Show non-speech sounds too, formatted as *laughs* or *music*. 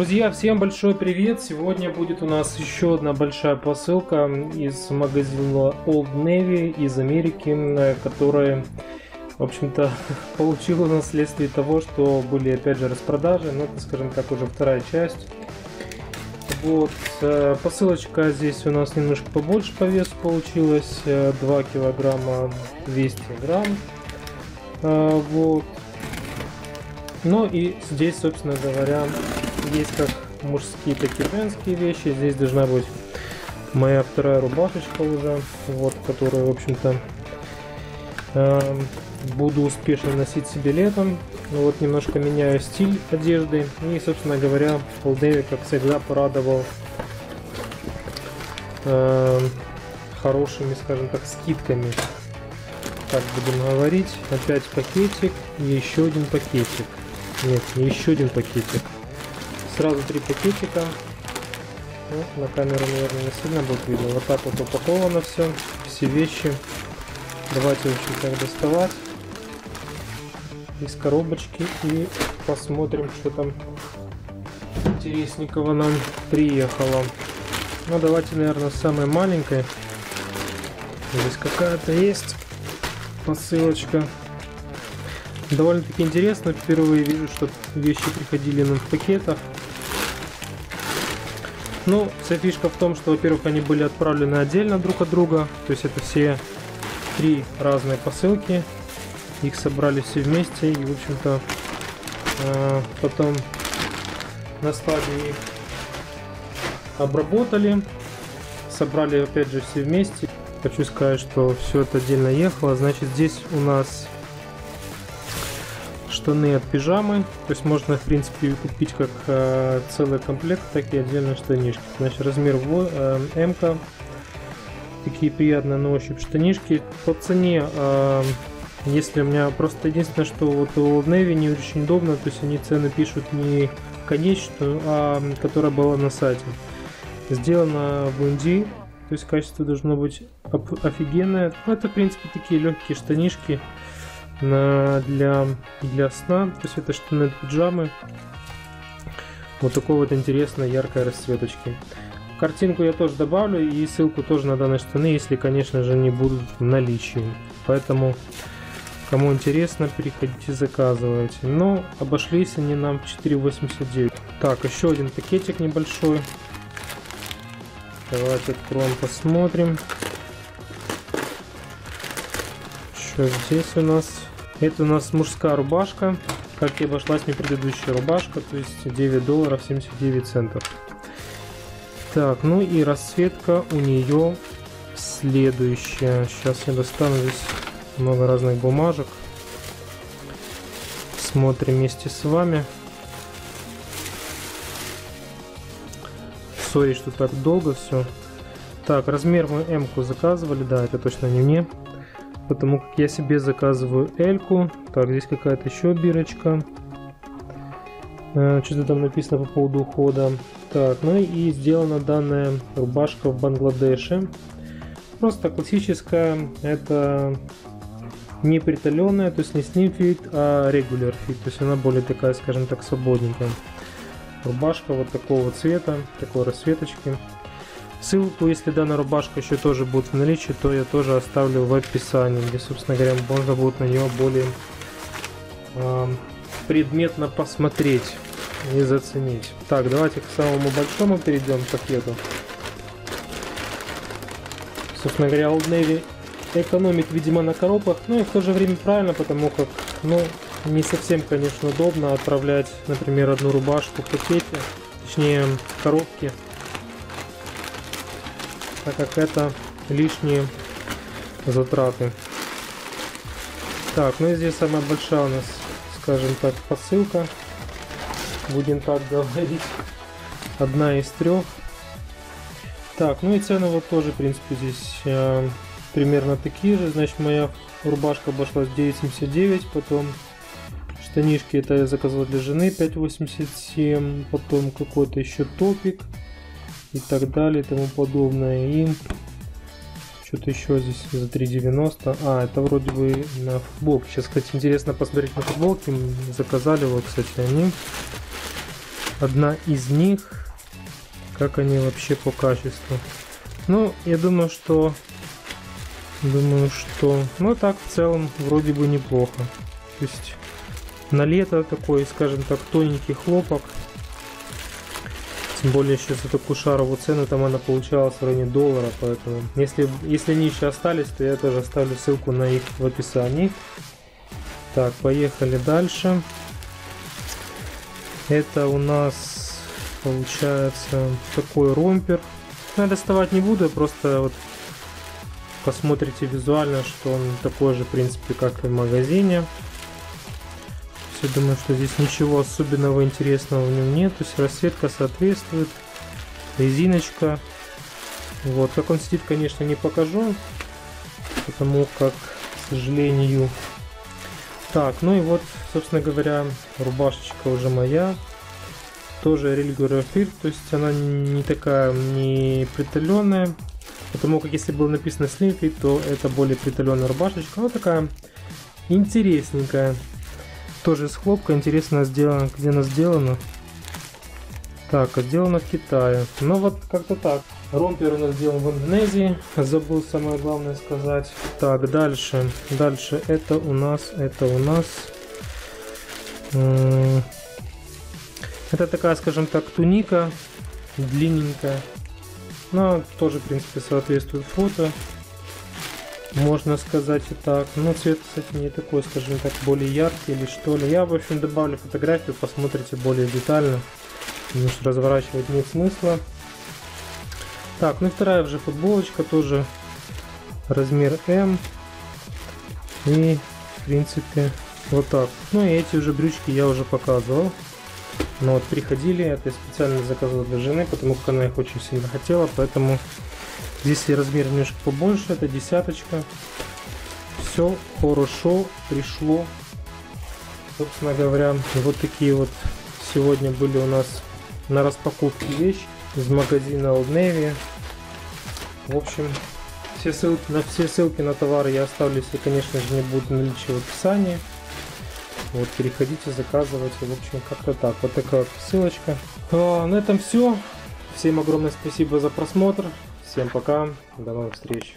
Друзья, всем большой привет! Сегодня будет у нас еще одна большая посылка из магазина Old Navy из Америки, которая, в общем-то, *laughs* получила наследствие того, что были опять же распродажи, но это, скажем так, уже вторая часть. Вот, э, посылочка здесь у нас немножко побольше по весу получилась, 2 э, килограмма 200 грамм. Э, вот. Ну и здесь, собственно говоря, есть как мужские, так и женские вещи. Здесь должна быть моя вторая рубашечка уже, вот, которую, в общем-то, э, буду успешно носить себе летом. Ну, вот немножко меняю стиль одежды. И, собственно говоря, Олдеви, как всегда, порадовал э, хорошими, скажем так, скидками. Так будем говорить. Опять пакетик и еще один пакетик. Нет, не еще один пакетик. Сразу три пакетика. Ну, на камеру, наверное, не сильно будет видно. Вот так вот упаковано все. Все вещи. Давайте, общем, так доставать из коробочки и посмотрим, что там интересненького нам приехало. Ну, давайте, наверное, самой маленькой. Здесь какая-то есть посылочка. Довольно-таки интересно. Впервые вижу, что вещи приходили нам в пакетах. Ну, вся фишка в том, что, во-первых, они были отправлены отдельно друг от друга. То есть это все три разные посылки. Их собрали все вместе и, в общем-то, э, потом на стадии обработали. Собрали, опять же, все вместе. Хочу сказать, что все это отдельно ехало. Значит, здесь у нас штаны от пижамы. То есть можно, в принципе, купить как э, целый комплект, так и отдельно штанишки. Значит, размер э, М. -ка. Такие приятные на ощупь штанишки. По цене, э, если у меня просто единственное, что вот у Old Navy не очень удобно, то есть они цены пишут не конечную, а которая была на сайте. Сделано в Индии, то есть качество должно быть офигенное. Ну, это, в принципе, такие легкие штанишки на, для, для сна. То есть это штаны от пиджамы. Вот такой вот интересной яркой расцветочки. Картинку я тоже добавлю и ссылку тоже на данные штаны, если, конечно же, не будут в наличии. Поэтому, кому интересно, переходите, заказывайте. Но обошлись они нам в 4,89. Так, еще один пакетик небольшой. Давайте откроем, посмотрим. Что здесь у нас? Это у нас мужская рубашка. Как и обошлась мне предыдущая рубашка, то есть 9 долларов 79 центов. Так, ну и расцветка у нее следующая. Сейчас я достану здесь много разных бумажек. Смотрим вместе с вами. Сори, что так долго все. Так, размер мы М-ку заказывали, да, это точно не мне потому как я себе заказываю Эльку. Так, здесь какая-то еще бирочка. Э, Что-то там написано по поводу ухода. Так, ну и сделана данная рубашка в Бангладеше. Просто классическая, это не приталенная, то есть не slim fit, а regular fit, то есть она более такая, скажем так, свободненькая. Рубашка вот такого цвета, такой расцветочки. Ссылку, если данная рубашка еще тоже будет в наличии, то я тоже оставлю в описании, где, собственно говоря, можно будет на нее более э, предметно посмотреть и заценить. Так, давайте к самому большому перейдем пакету. Собственно говоря, Old Navy экономит, видимо, на коробках, но и в то же время правильно, потому как, ну, не совсем, конечно, удобно отправлять, например, одну рубашку в пакете, точнее, в коробке так как это лишние затраты. Так, ну и здесь самая большая у нас, скажем так, посылка. Будем так говорить. Одна из трех. Так, ну и цены вот тоже, в принципе, здесь э, примерно такие же. Значит, моя рубашка обошлась 9,79, потом штанишки это я заказал для жены 5,87, потом какой-то еще топик и так далее и тому подобное. И что-то еще здесь за 3,90. А, это вроде бы на футболке. Сейчас, кстати, интересно посмотреть на футболки. Заказали вот, кстати, они. одна из них. Как они вообще по качеству. Ну, я думаю, что... Думаю, что... Ну, так, в целом, вроде бы неплохо. То есть, на лето такой, скажем так, тоненький хлопок. Тем более еще за такую шаровую цену там она получалась в районе доллара, поэтому если, если они еще остались, то я тоже оставлю ссылку на их в описании. Так, поехали дальше. Это у нас получается такой ромпер. Я доставать не буду, я просто вот посмотрите визуально, что он такой же, в принципе, как и в магазине. Я думаю, что здесь ничего особенного интересного в нем нет. То есть расцветка соответствует. Резиночка. Вот, как он сидит, конечно, не покажу. Потому как, к сожалению... Так, ну и вот, собственно говоря, рубашечка уже моя. Тоже Рельгура Фир, то есть она не такая, не приталенная. Потому как если было написано Slim то это более приталенная рубашечка. Она такая интересненькая. Тоже из хлопка. Интересно, сделано, где она сделана. Так, сделано в Китае. Ну вот как-то так. Ромпер у нас сделан в Индонезии. Забыл самое главное сказать. Так, дальше. Дальше это у нас, это у нас... Это такая, скажем так, туника. Длинненькая. Но тоже, в принципе, соответствует фото можно сказать и так. Ну, цвет, кстати, не такой, скажем так, более яркий или что ли. Я, в общем, добавлю фотографию, посмотрите более детально. Потому что разворачивать нет смысла. Так, ну и вторая уже футболочка, тоже размер М. И, в принципе, вот так. Ну и эти уже брючки я уже показывал. Но вот приходили, это я специально заказывал для жены, потому как она их очень сильно хотела, поэтому Здесь размер немножко побольше, это десяточка. Все хорошо пришло. Собственно говоря, вот такие вот сегодня были у нас на распаковке вещи из магазина Old Navy. В общем, все ссылки, на все ссылки на товары я оставлю, если, конечно же, не будут наличия в описании. Вот, переходите, заказывайте. В общем, как-то так. Вот такая вот ссылочка. А, на этом все. Всем огромное спасибо за просмотр. Всем пока, до новых встреч.